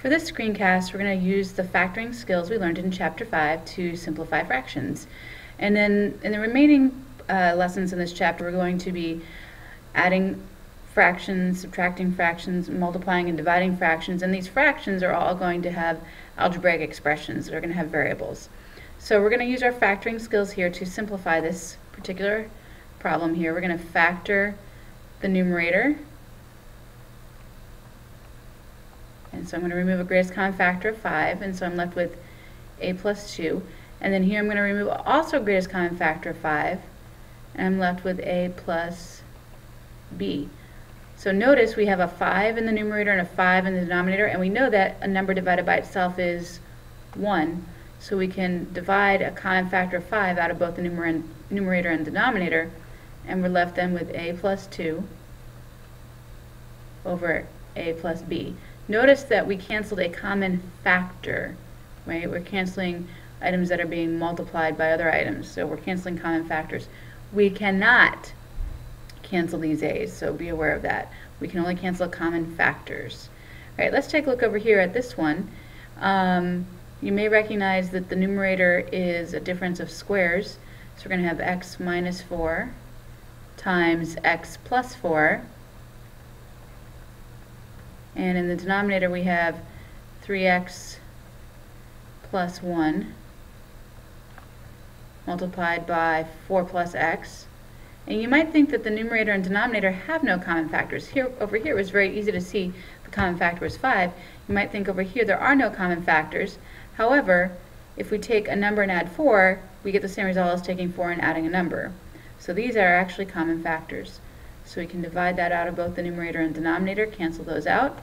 For this screencast, we're going to use the factoring skills we learned in Chapter 5 to simplify fractions. And then in the remaining uh, lessons in this chapter, we're going to be adding fractions, subtracting fractions, multiplying and dividing fractions, and these fractions are all going to have algebraic expressions that are going to have variables. So we're going to use our factoring skills here to simplify this particular problem here. We're going to factor the numerator And so I'm going to remove a greatest common factor of 5, and so I'm left with a plus 2. And then here I'm going to remove also a greatest common factor of 5, and I'm left with a plus b. So notice we have a 5 in the numerator and a 5 in the denominator, and we know that a number divided by itself is 1. So we can divide a common factor of 5 out of both the numerator and denominator, and we're left then with a plus 2 over a plus b. Notice that we canceled a common factor, right? We're canceling items that are being multiplied by other items, so we're canceling common factors. We cannot cancel these a's, so be aware of that. We can only cancel common factors. All right, let's take a look over here at this one. Um, you may recognize that the numerator is a difference of squares, so we're going to have x minus 4 times x plus 4 and in the denominator we have 3x plus 1 multiplied by 4 plus x. And you might think that the numerator and denominator have no common factors. Here, over here, it was very easy to see the common factor was 5. You might think over here there are no common factors. However, if we take a number and add 4, we get the same result as taking 4 and adding a number. So these are actually common factors. So we can divide that out of both the numerator and denominator, cancel those out,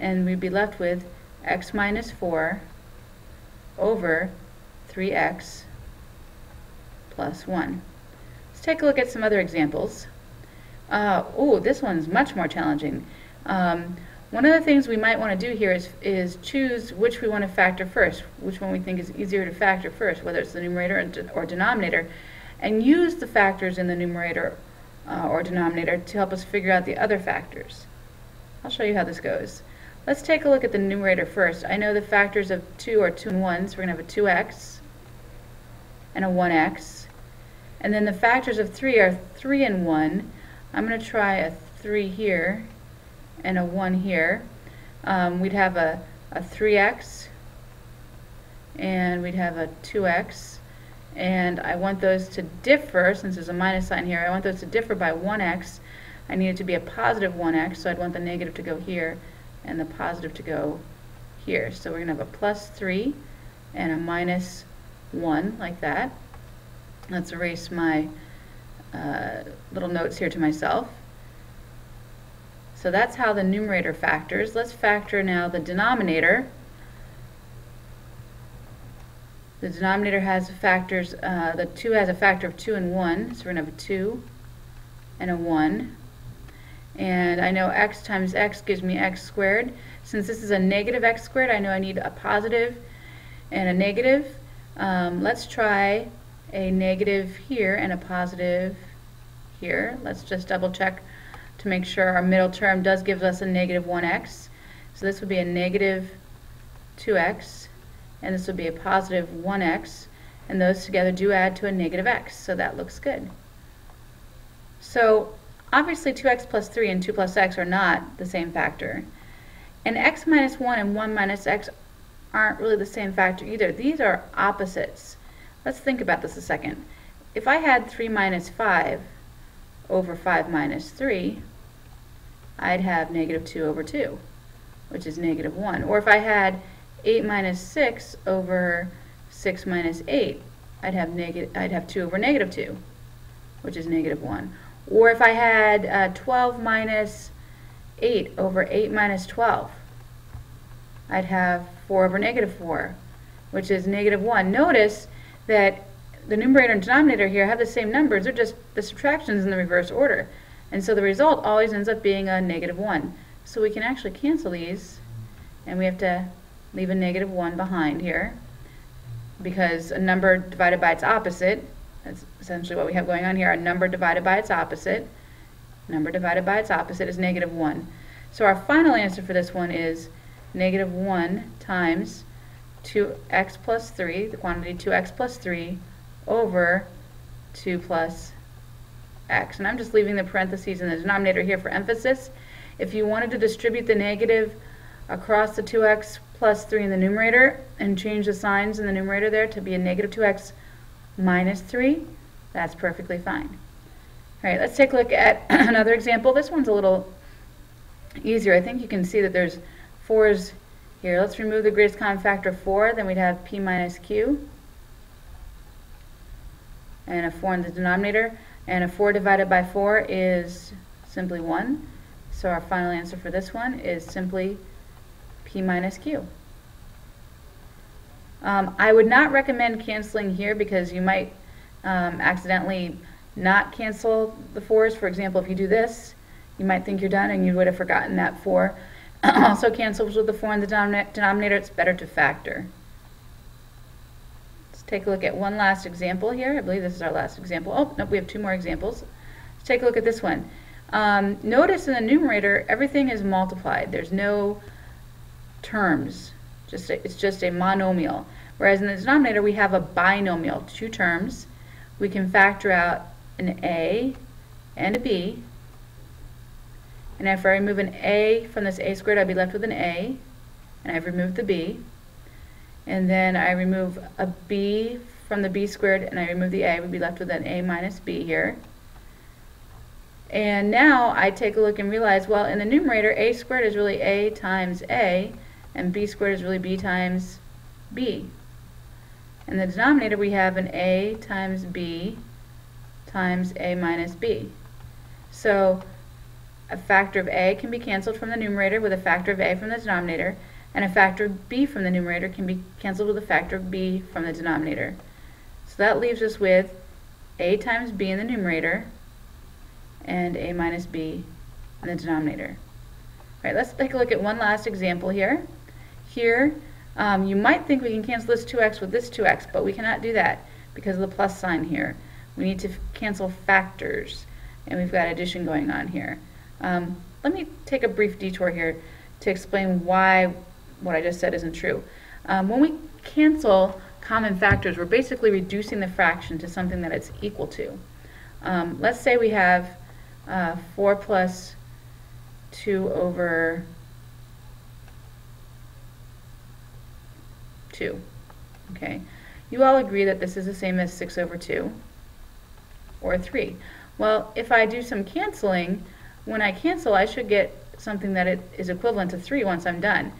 and we'd be left with x minus 4 over 3x plus 1. Let's take a look at some other examples. Uh, oh, this one's much more challenging. Um, one of the things we might want to do here is, is choose which we want to factor first, which one we think is easier to factor first, whether it's the numerator or denominator, and use the factors in the numerator uh, or denominator to help us figure out the other factors. I'll show you how this goes. Let's take a look at the numerator first. I know the factors of 2 are 2 and 1, so we're going to have a 2x and a 1x. And then the factors of 3 are 3 and 1. I'm going to try a 3 here and a 1 here. Um, we'd have a, a 3x and we'd have a 2x and I want those to differ, since there's a minus sign here, I want those to differ by 1x. I need it to be a positive 1x, so I'd want the negative to go here and the positive to go here. So we're going to have a plus 3 and a minus 1, like that. Let's erase my uh, little notes here to myself. So that's how the numerator factors. Let's factor now the denominator. The denominator has factors, uh, the 2 has a factor of 2 and 1, so we're going to have a 2 and a 1. And I know x times x gives me x squared. Since this is a negative x squared, I know I need a positive and a negative. Um, let's try a negative here and a positive here. Let's just double check to make sure our middle term does give us a negative 1x. So this would be a negative 2x and this would be a positive 1x, and those together do add to a negative x, so that looks good. So obviously 2x plus 3 and 2 plus x are not the same factor. And x minus 1 and 1 minus x aren't really the same factor either. These are opposites. Let's think about this a second. If I had 3 minus 5 over 5 minus 3, I'd have negative 2 over 2, which is negative 1. Or if I had 8 minus 6 over 6 minus 8, I'd have negative I'd have 2 over negative 2, which is negative 1. Or if I had uh, 12 minus 8 over 8 minus 12, I'd have 4 over negative 4, which is negative 1. Notice that the numerator and denominator here have the same numbers, they're just the subtractions in the reverse order. And so the result always ends up being a negative 1. So we can actually cancel these, and we have to leave a negative 1 behind here because a number divided by its opposite, that's essentially what we have going on here, a number divided by its opposite, number divided by its opposite is negative 1. So our final answer for this one is negative 1 times 2x plus 3, the quantity 2x plus 3, over 2 plus x. And I'm just leaving the parentheses in the denominator here for emphasis. If you wanted to distribute the negative across the 2x plus 3 in the numerator and change the signs in the numerator there to be a negative 2x minus 3, that's perfectly fine. All right, let's take a look at another example. This one's a little easier. I think you can see that there's 4's here. Let's remove the greatest common factor of 4, then we'd have p minus q. And a 4 in the denominator. And a 4 divided by 4 is simply 1. So our final answer for this one is simply p minus q. Um, I would not recommend canceling here because you might um, accidentally not cancel the 4's. For example, if you do this, you might think you're done and you would have forgotten that 4 also cancels with the 4 in the denominator. It's better to factor. Let's take a look at one last example here. I believe this is our last example. Oh, nope, we have two more examples. Let's take a look at this one. Um, notice in the numerator, everything is multiplied. There's no terms. Just a, it's just a monomial. Whereas in the denominator, we have a binomial, two terms. We can factor out an a and a b. And if I remove an a from this a squared, I'd be left with an a. And I've removed the b. And then I remove a b from the b squared, and I remove the a. We'd be left with an a minus b here. And now I take a look and realize, well, in the numerator, a squared is really a times a, and b squared is really b times b. In the denominator, we have an a times b times a minus b. So a factor of a can be canceled from the numerator with a factor of a from the denominator, and a factor of b from the numerator can be canceled with a factor of b from the denominator. So that leaves us with a times b in the numerator and a minus b in the denominator. All right, let's take a look at one last example here. Here, um, you might think we can cancel this 2x with this 2x, but we cannot do that because of the plus sign here. We need to cancel factors, and we've got addition going on here. Um, let me take a brief detour here to explain why what I just said isn't true. Um, when we cancel common factors, we're basically reducing the fraction to something that it's equal to. Um, let's say we have uh, 4 plus 2 over 2. Okay, you all agree that this is the same as 6 over 2 or 3. Well, if I do some canceling, when I cancel, I should get something that it is equivalent to 3 once I'm done.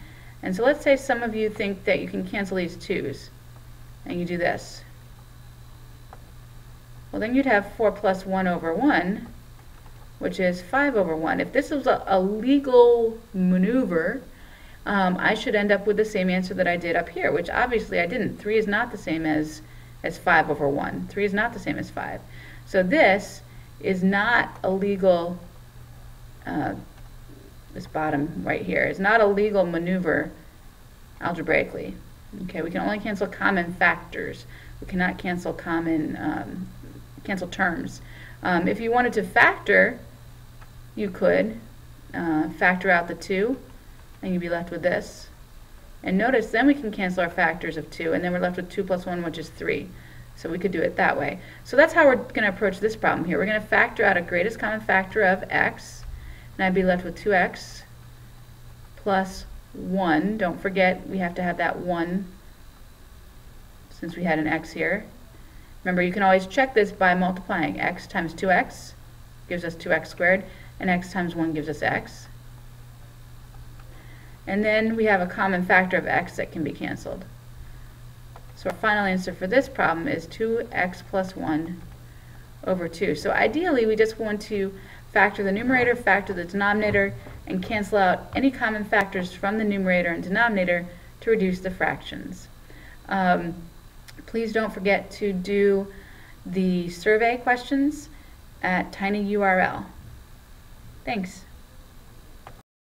And so let's say some of you think that you can cancel these 2's, and you do this. Well, then you'd have 4 plus 1 over 1, which is 5 over 1. If this was a, a legal maneuver, um, I should end up with the same answer that I did up here, which obviously I didn't. 3 is not the same as, as 5 over 1. 3 is not the same as 5. So this is not a legal, uh, this bottom right here, is not a legal maneuver algebraically. Okay, we can only cancel common factors. We cannot cancel common, um, cancel terms. Um, if you wanted to factor, you could uh, factor out the 2, and you'd be left with this. And notice, then we can cancel our factors of 2, and then we're left with 2 plus 1, which is 3. So we could do it that way. So that's how we're going to approach this problem here. We're going to factor out a greatest common factor of x, and I'd be left with 2x plus 1. Don't forget, we have to have that 1 since we had an x here. Remember, you can always check this by multiplying. x times 2x gives us 2x squared, and x times 1 gives us x. And then we have a common factor of x that can be canceled. So our final answer for this problem is 2x plus 1 over 2. So ideally, we just want to factor the numerator, factor the denominator, and cancel out any common factors from the numerator and denominator to reduce the fractions. Um, please don't forget to do the survey questions at tinyurl. Thanks.